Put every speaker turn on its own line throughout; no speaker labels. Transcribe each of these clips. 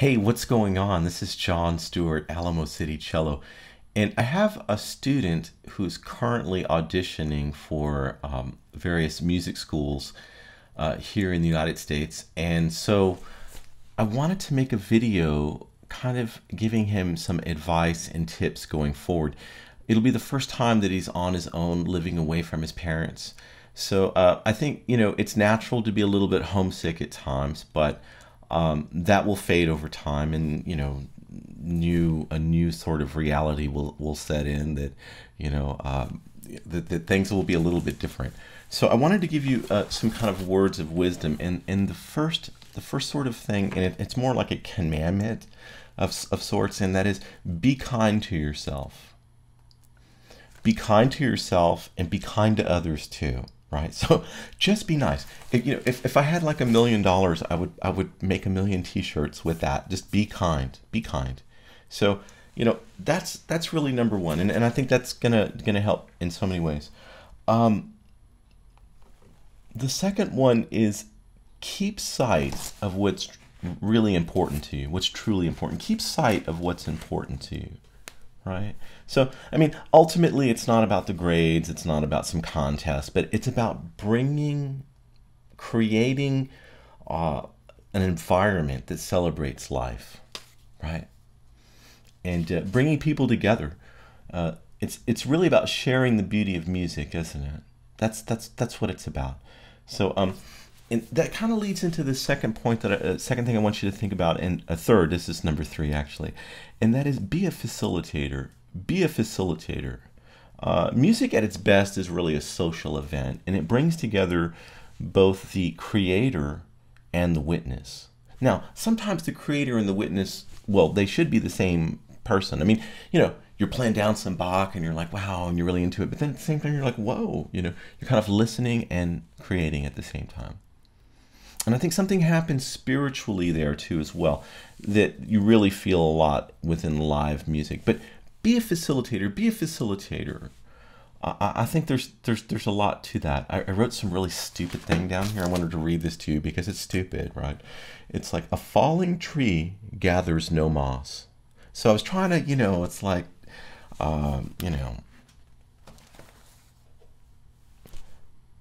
Hey, what's going on? This is John Stuart, Alamo City Cello. And I have a student who's currently auditioning for um, various music schools uh, here in the United States. And so I wanted to make a video kind of giving him some advice and tips going forward. It'll be the first time that he's on his own living away from his parents. So uh, I think, you know, it's natural to be a little bit homesick at times, but um, that will fade over time and, you know, new a new sort of reality will will set in that you know um, that, that things will be a little bit different. So i wanted to give you uh, some kind of words of wisdom and and the first the first sort of thing and it, it's more like a commandment of, of sorts and that is be kind to yourself. Be kind to yourself and be kind to others too right? So just be nice. If, you know if, if i had like a million dollars i would i would make a million t-shirts with that. Just be kind. Be kind. So you know that's that's really number one and, and i think that's gonna gonna help in so many ways. Um, the second one is keep sight of what's really important to you what's truly important. Keep sight of what's important to you right? So, I mean, ultimately, it's not about the grades, it's not about some contest, but it's about bringing, creating uh, an environment that celebrates life, right? And uh, bringing people together. Uh, it's it's really about sharing the beauty of music, isn't it? That's that's that's what it's about. So, um, and that kind of leads into the second point that I, uh, second thing I want you to think about, and a third. This is number three actually, and that is be a facilitator. Be a facilitator. Uh, music at its best is really a social event, and it brings together both the creator and the witness. Now, sometimes the creator and the witness, well, they should be the same person. I mean, you know, you're playing down some Bach and you're like, wow, and you're really into it. But then at the same time, you're like, whoa, you know, you're kind of listening and creating at the same time. And I think something happens spiritually there too, as well, that you really feel a lot within live music. But be a facilitator, be a facilitator. I, I think there's there's there's a lot to that. I, I wrote some really stupid thing down here. I wanted to read this to you because it's stupid, right? It's like a falling tree gathers no moss. So I was trying to, you know, it's like, um, you know,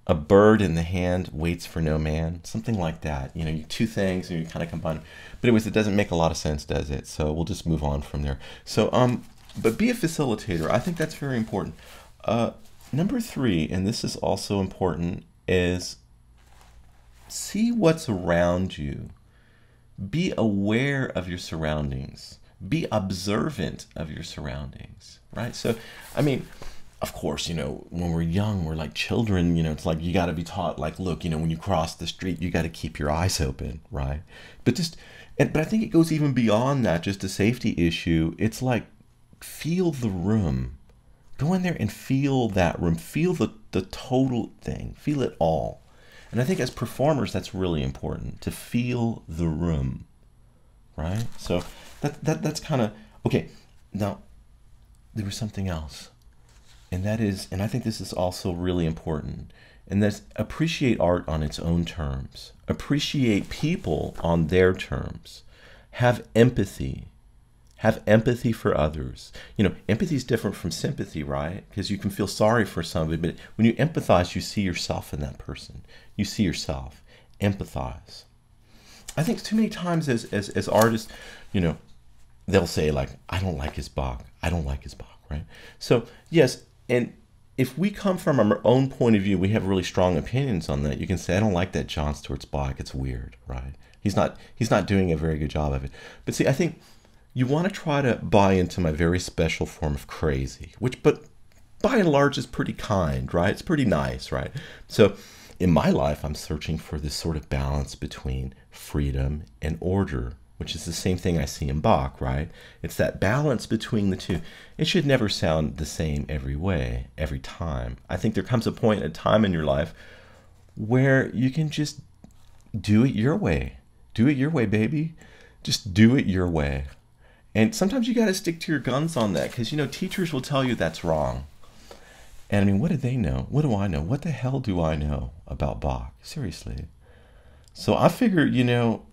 a bird in the hand waits for no man, something like that. You know, two things and you kind of combine. But anyways, it doesn't make a lot of sense, does it? So we'll just move on from there. So, um, but be a facilitator. I think that's very important. Uh, number three, and this is also important, is see what's around you. Be aware of your surroundings. Be observant of your surroundings. Right. So, I mean of course, you know, when we're young, we're like children, you know, it's like you got to be taught, like, look, you know, when you cross the street, you got to keep your eyes open, right? But just, and, but I think it goes even beyond that, just a safety issue. It's like, feel the room. Go in there and feel that room. Feel the, the total thing. Feel it all. And I think as performers, that's really important to feel the room, right? So that, that that's kind of, okay. Now, there was something else and that is, and I think this is also really important, and that's appreciate art on its own terms, appreciate people on their terms, have empathy, have empathy for others. You know, empathy is different from sympathy, right? Because you can feel sorry for somebody, but when you empathize, you see yourself in that person. You see yourself. Empathize. I think too many times as, as, as artists, you know, they'll say like, I don't like his Bach. I don't like his Bach, right? So yes, and if we come from our own point of view, we have really strong opinions on that. You can say, I don't like that John Stuart's Bach. It's weird, right? He's not he's not doing a very good job of it. But see, I think you want to try to buy into my very special form of crazy, which but by and large is pretty kind, right? It's pretty nice, right? So in my life, I'm searching for this sort of balance between freedom and order which is the same thing I see in Bach, right? It's that balance between the two. It should never sound the same every way, every time. I think there comes a point, a time in your life where you can just do it your way. Do it your way, baby. Just do it your way. And sometimes you got to stick to your guns on that because, you know, teachers will tell you that's wrong. And I mean, what do they know? What do I know? What the hell do I know about Bach? Seriously. So I figure, you know,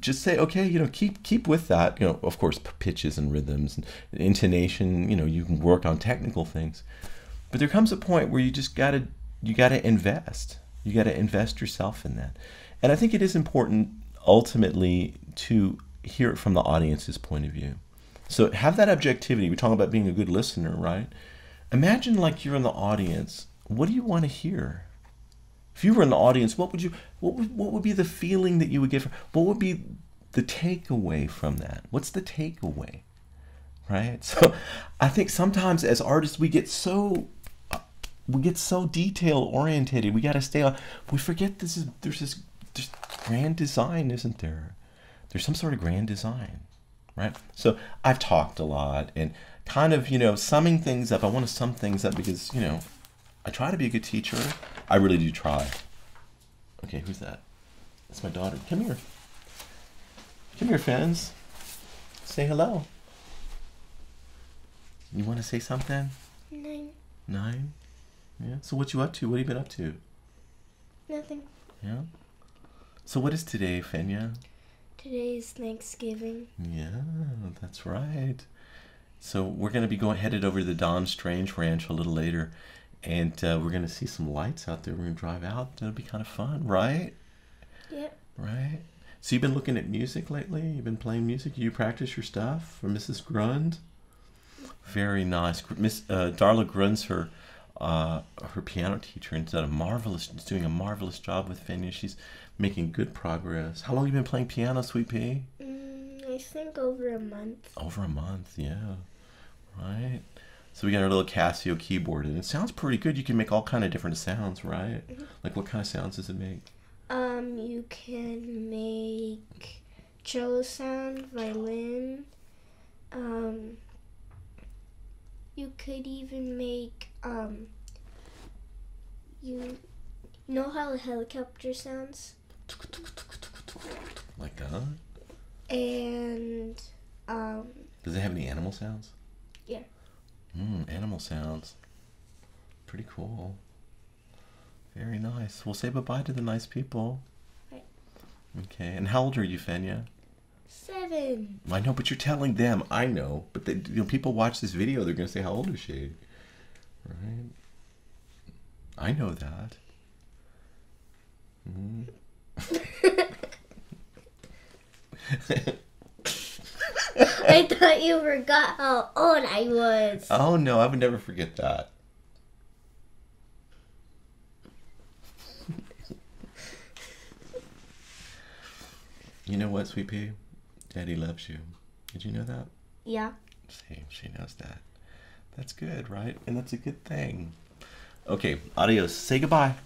just say, okay, you know, keep keep with that. You know, of course, pitches and rhythms and intonation. You know, you can work on technical things, but there comes a point where you just gotta you gotta invest. You gotta invest yourself in that, and I think it is important ultimately to hear it from the audience's point of view. So have that objectivity. We're talking about being a good listener, right? Imagine like you're in the audience. What do you want to hear? If you were in the audience, what would you what would, what would be the feeling that you would get from what would be the takeaway from that? What's the takeaway? Right? So I think sometimes as artists we get so we get so detail oriented. We got to stay on we forget this is there's this there's grand design, isn't there? There's some sort of grand design, right? So I've talked a lot and kind of, you know, summing things up. I want to sum things up because, you know, I try to be a good teacher. I really do try. Okay, who's that? That's my daughter. Come here. Come here, fans. Say hello. You want to say something?
Nine.
Nine? Yeah. So what you up to? What have you been up to?
Nothing.
Yeah. So what is today, Fenya?
Today is Thanksgiving.
Yeah, that's right. So we're going to be going headed over to the Don Strange Ranch a little later, and uh, we're going to see some lights out there. We're going to drive out. It'll be kind of fun, right?
Yeah.
Right. So you've been looking at music lately. You've been playing music. You practice your stuff for Mrs. Grund. Very nice. Miss uh, Darla Grund's her uh, her piano teacher and done a marvelous. Is doing a marvelous job with Fenya. She's making good progress. How long have you been playing piano, Sweet Pea?
Mm, I think over a month.
Over a month, yeah. Right. So we got our little Casio keyboard, and it sounds pretty good. You can make all kind of different sounds, right? Like what kind of sounds does it make?
Um, you can make cello sound, violin. Um, you could even make um. You know how a helicopter sounds,
Like that.
and um,
Does it have any animal sounds?
Yeah.
Mm, animal sounds. Pretty cool. Very nice. We'll say bye-bye to the nice people.
Right.
Okay. And how old are you, Fenya?
seven.
I know, but you're telling them. I know, but they, you know, people watch this video. They're gonna say, "How old is she?" Right? I know that. Mhm.
You forgot how old I was.
oh no, I would never forget that. you know what, Sweet Pea? Daddy loves you. Did you know that?
Yeah.
See, she knows that. That's good, right? And that's a good thing. Okay, adios. Say goodbye.